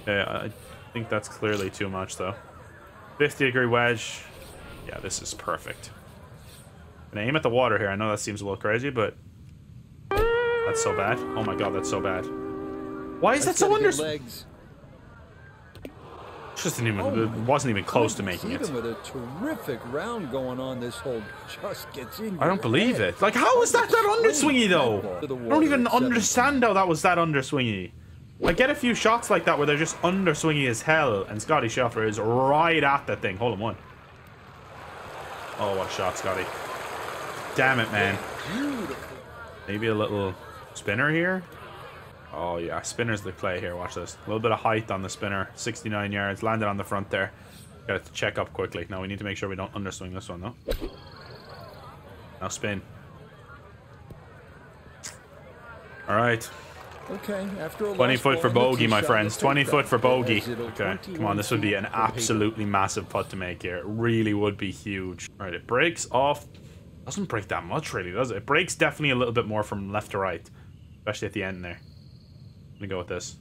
Yeah, I think that's clearly too much though. 50 degree wedge. Yeah, this is perfect. And I aim at the water here. I know that seems a little crazy, but that's so bad. Oh my god, that's so bad. Why is that so under? legs. Just didn't even. Oh it wasn't even close to making it. Even with a terrific round going on, this hole just gets in. I don't believe head. it. Like, how is that that underswingy though? I don't even understand how that was that underswingy. I get a few shots like that where they're just underswingy as hell, and Scottie Scheffler is right at that thing. Hold on one. Oh, what a shot, Scottie. Damn it, man. Maybe a little spinner here. Oh, yeah. Spinner's the play here. Watch this. A little bit of height on the spinner. 69 yards. Landed on the front there. Got to check up quickly. Now we need to make sure we don't underswing this one, though. Now spin. All right. Okay, after a 20 foot for bogey, my friends. 20 foot for bogey. Okay, come on. This would be an feet for Hager. absolutely massive putt to make here. It really would be huge. All right, it breaks off. Doesn't break that much, really, does it? It breaks definitely a little bit more from left to right, especially at the end there. I'm gonna go with this.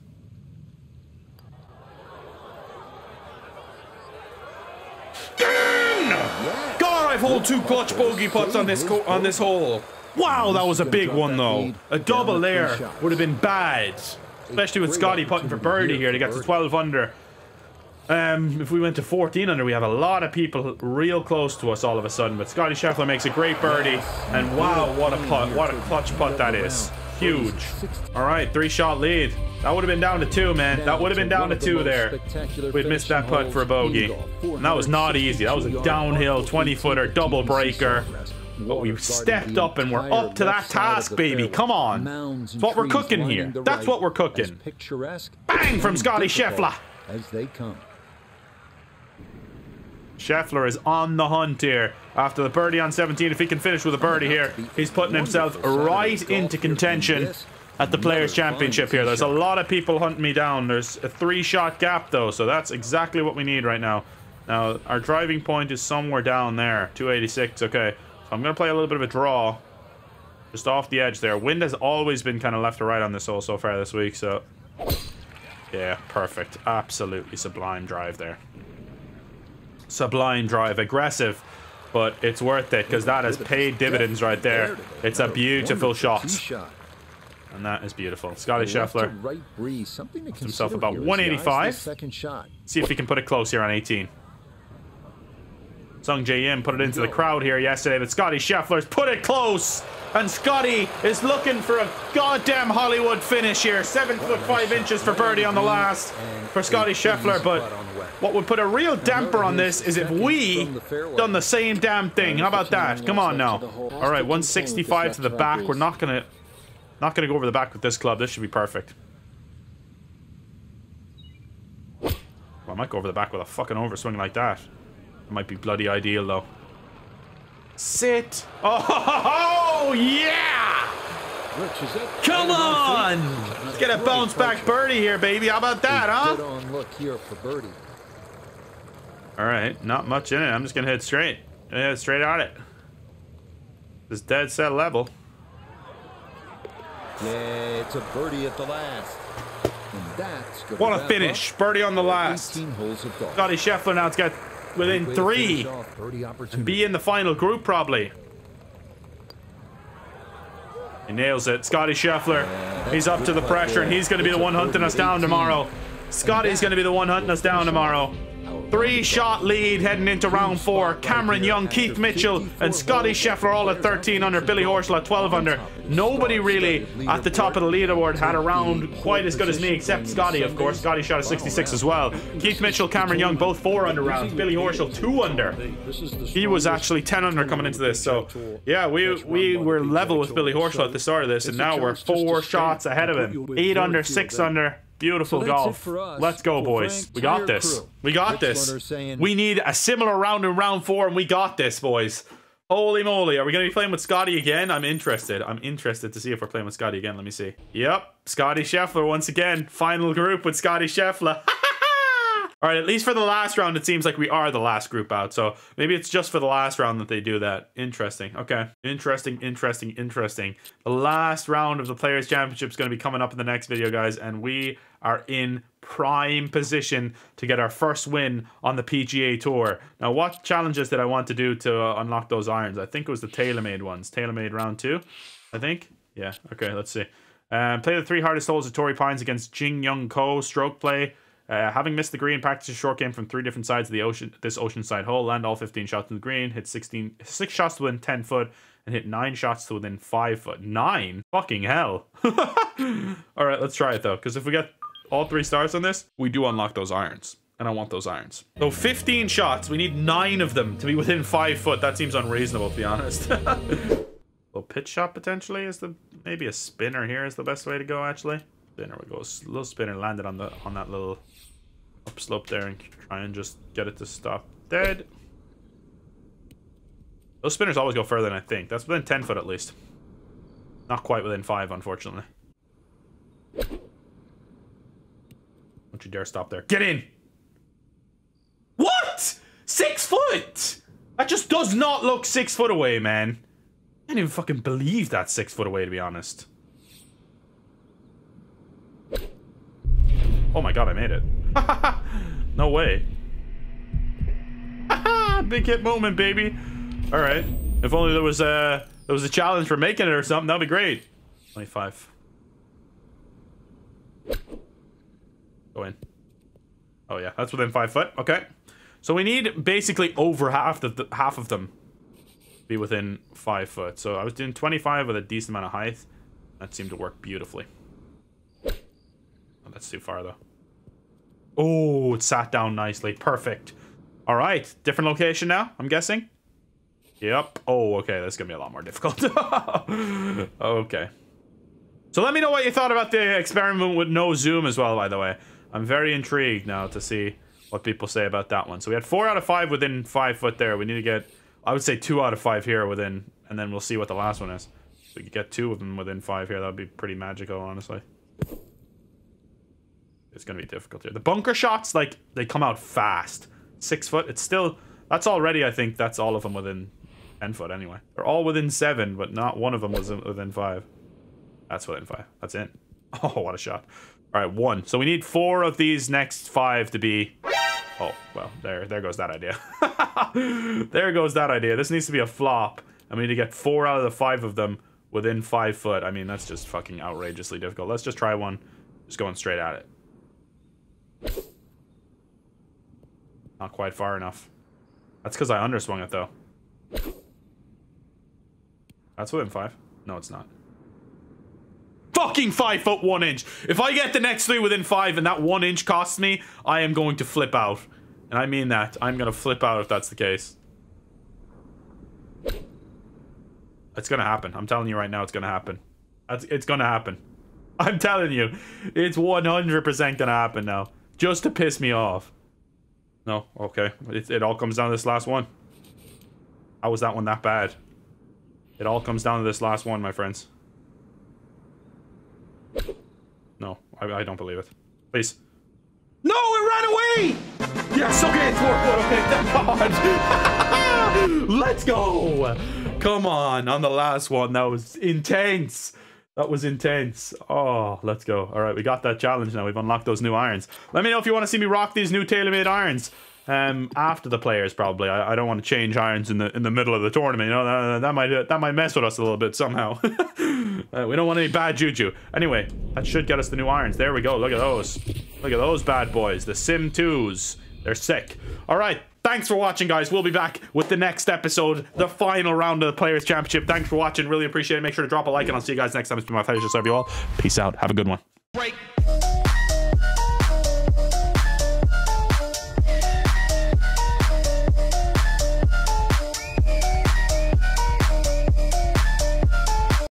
God, I've hold two clutch bogey putts on this co- on this hole. Wow, that was a big one though. A double there would have been bad, especially with Scottie putting for birdie here to get to 12 under. Um, if we went to 14 under, we have a lot of people real close to us all of a sudden. But Scottie Scheffler makes a great birdie. And wow, what a putt. What a clutch putt that is. Huge. All right, three shot lead. That would have been down to two, man. That would have been down to two there. We'd missed that putt for a bogey. And that was not easy. That was a downhill 20 footer double breaker. But we've stepped up and we're up to that task, baby. Come on. That's what we're cooking here. That's what we're cooking. Bang from Scottie Scheffler. As they come. Scheffler is on the hunt here after the birdie on 17. If he can finish with a birdie here, he's putting himself right into contention at the Players' Championship here. There's a lot of people hunting me down. There's a three-shot gap, though, so that's exactly what we need right now. Now, our driving point is somewhere down there. 286, okay. I'm going to play a little bit of a draw. Just off the edge there. Wind has always been kind of left to right on this hole so far this week, so... Yeah, perfect. Absolutely sublime drive there sublime drive, aggressive, but it's worth it because that has paid dividends right there. It's a beautiful shot. And that is beautiful. Scottie Scheffler right breeze, something to himself about 185. Second shot. See if he can put it close here on 18. Sung Jae Im put it into the crowd here yesterday, but Scottie Scheffler's put it close. And Scottie is looking for a goddamn Hollywood finish here. Seven foot five inches for birdie on the last for Scottie Scheffler, but what would put a real damper on this is if we done the same damn thing. How about that? Come on now. All right, 165 to the back. We're not gonna, not gonna go over the back with this club. This should be perfect. Well, I might go over the back with a fucking overswing like that. It might be bloody ideal though. Sit. Oh, yeah! Come on! Let's get a bounce back birdie here, baby. How about that, huh? look here for birdie. All right, not much in it. I'm just gonna hit straight. Yeah, straight on it. This dead set level. Yeah, it's a birdie at the last. And that's what a finish. Birdie on the last. Scottie Scheffler now it's got within three. And be in the final group probably. He nails it. Scottie Scheffler. He's up to the pressure and he's going to be the one hunting us down tomorrow. Scottie's going to be the one hunting us down tomorrow. Three shot lead heading into round four. Cameron Young, Keith Mitchell, and Scottie Scheffler all at 13 under. Billy Horschel at 12 under. Nobody really at the top of the leaderboard had a round quite as good as me, except Scottie, of course. Scottie shot a 66 as well. Keith Mitchell, Cameron Young, both four under rounds. Billy Horschel, two under. He was actually 10 under coming into this. So, yeah, we we were level with Billy Horschel at the start of this, and now we're four shots ahead of him. Eight under, six under. Beautiful so golf. Let's go, boys. We got this. We got this. We need a similar round in round four, and we got this, boys. Holy moly. Are we going to be playing with Scottie again? I'm interested. I'm interested to see if we're playing with Scottie again. Let me see. Yep. Scottie Scheffler once again. Final group with Scottie Scheffler. All right, at least for the last round, it seems like we are the last group out. So maybe it's just for the last round that they do that. Interesting. Okay. Interesting, interesting, interesting. The last round of the Players' Championship is going to be coming up in the next video, guys. And we are in prime position to get our first win on the PGA Tour. Now, what challenges did I want to do to uh, unlock those irons? I think it was the TaylorMade ones. TaylorMade round two, I think. Yeah, okay, let's see. Um, play the three hardest holes at Torrey Pines against Jin Young Ko. Stroke play. Uh, having missed the green, practice a short game from three different sides of the ocean. This oceanside hole, land all 15 shots in the green, hit 16, six shots to within 10 foot, and hit nine shots to within five foot. Nine? Fucking hell! all right, let's try it though, because if we get all three stars on this, we do unlock those irons. And I want those irons. So 15 shots. We need nine of them to be within five foot. That seems unreasonable, to be honest. well, pitch shot potentially is the maybe a spinner here is the best way to go. Actually, spinner we go. A little spinner landed on the on that little upslope there and try and just get it to stop dead. Those spinners always go further than I think. That's within 10 foot at least. Not quite within 5, unfortunately. Don't you dare stop there. Get in! What? Six foot? That just does not look six foot away, man. I can't even fucking believe that six foot away, to be honest. Oh my god, I made it. no way. Big hit moment, baby. All right. If only there was a there was a challenge for making it or something, that'd be great. 25. Go in. Oh yeah, that's within five foot. Okay. So we need basically over half of the, half of them be within five foot. So I was doing 25 with a decent amount of height. That seemed to work beautifully. Oh, that's too far though. Oh, it sat down nicely. Perfect. All right, different location now, I'm guessing. Yep. Oh, okay, that's gonna be a lot more difficult. okay. So let me know what you thought about the experiment with no zoom as well, by the way. I'm very intrigued now to see what people say about that one. So we had four out of five within five foot there. We need to get, I would say two out of five here within, and then we'll see what the last one is. If we could get two of them within five here, that would be pretty magical, honestly. It's going to be difficult here. The bunker shots, like, they come out fast. Six foot, it's still, that's already, I think, that's all of them within 10 foot anyway. They're all within seven, but not one of them was within five. That's within five. That's it. Oh, what a shot. All right, one. So we need four of these next five to be... Oh, well, there there goes that idea. there goes that idea. This needs to be a flop. I mean, to get four out of the five of them within five foot. I mean, that's just fucking outrageously difficult. Let's just try one. Just going straight at it. Not quite far enough. That's because I underswung it, though. That's within five. No, it's not fucking five foot one inch. If I get the next three within five and that one inch costs me, I am going to flip out. And I mean that. I'm going to flip out if that's the case. It's going to happen. I'm telling you right now, it's going to happen. It's going to happen. I'm telling you. It's 100% going to happen now. Just to piss me off. No, okay. It, it all comes down to this last one. How was that one that bad? It all comes down to this last one, my friends. No, I, I don't believe it. Please. No, it ran away! Yes, okay, it's four foot. Okay, thank God. Let's go. Come on, on the last one. That was intense. That was intense. Oh, let's go. All right, we got that challenge now. We've unlocked those new irons. Let me know if you want to see me rock these new TaylorMade irons um, after the players probably. I, I, don't want to change irons in the in the middle of the tournament. You know that, that might that might mess with us a little bit somehow. uh, we don't want any bad juju. Anyway, that should get us the new irons. There we go. Look at those. Look at those bad boys. The Sim 2s. They're sick. All right. Thanks for watching, guys. We'll be back with the next episode, the final round of the Players' Championship. Thanks for watching. Really appreciate it. Make sure to drop a like, and I'll see you guys next time. It's been my pleasure to serve you all. Peace out. Have a good one. Break.